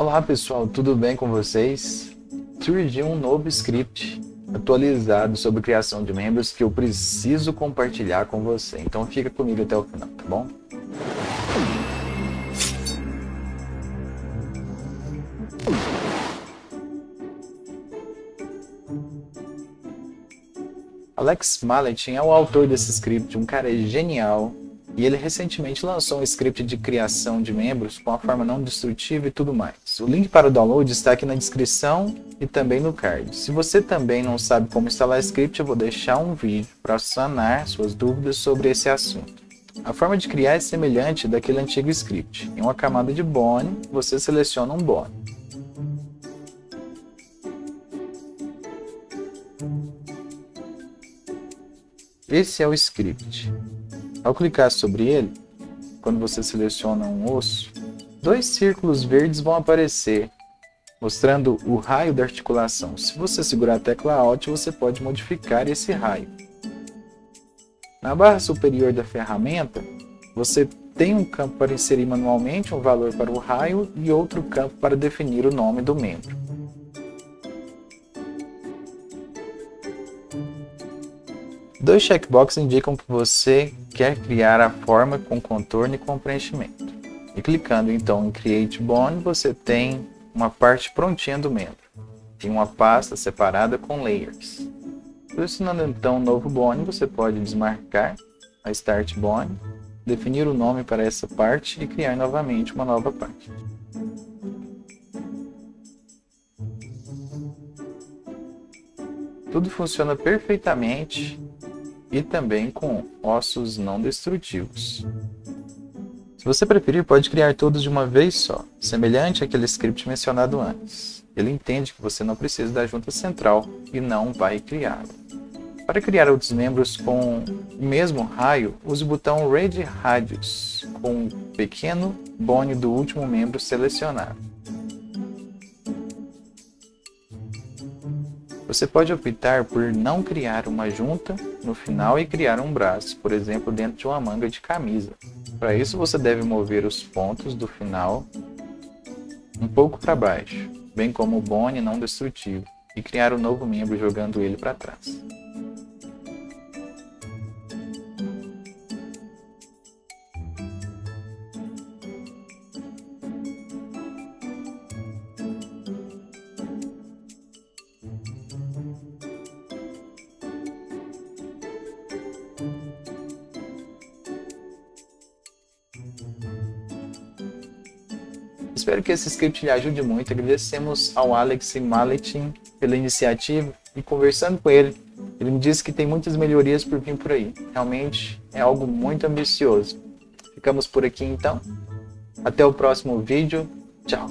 Olá pessoal, tudo bem com vocês? Surgiu um novo script atualizado sobre criação de membros que eu preciso compartilhar com você. Então fica comigo até o final, tá bom? Alex Maletin é o autor desse script, um cara genial, e ele recentemente lançou um script de criação de membros com a forma não destrutiva e tudo mais. O link para o download está aqui na descrição e também no card. Se você também não sabe como instalar script, eu vou deixar um vídeo para sanar suas dúvidas sobre esse assunto. A forma de criar é semelhante daquele antigo script. Em uma camada de Bone, você seleciona um Bone. Esse é o script. Ao clicar sobre ele, quando você seleciona um osso, dois círculos verdes vão aparecer, mostrando o raio da articulação. Se você segurar a tecla Alt, você pode modificar esse raio. Na barra superior da ferramenta, você tem um campo para inserir manualmente um valor para o raio e outro campo para definir o nome do membro. Dois checkboxes indicam que você quer criar a forma com contorno e com preenchimento. E clicando então em Create Bone, você tem uma parte prontinha do membro. Tem uma pasta separada com layers. Pressionando então um novo bone, você pode desmarcar a Start Bone, definir o nome para essa parte e criar novamente uma nova parte. Tudo funciona perfeitamente e também com ossos não destrutivos. Se você preferir, pode criar todos de uma vez só, semelhante àquele script mencionado antes. Ele entende que você não precisa da junta central e não vai criá-lo. Para criar outros membros com o mesmo raio, use o botão Ready Radius, com um pequeno bone do último membro selecionado. Você pode optar por não criar uma junta no final e criar um braço, por exemplo, dentro de uma manga de camisa. Para isso, você deve mover os pontos do final um pouco para baixo, bem como o bone não destrutivo, e criar um novo membro jogando ele para trás. Espero que esse script lhe ajude muito. Agradecemos ao Alex Maletin pela iniciativa e conversando com ele, ele me disse que tem muitas melhorias por vir por aí. Realmente é algo muito ambicioso. Ficamos por aqui então. Até o próximo vídeo. Tchau.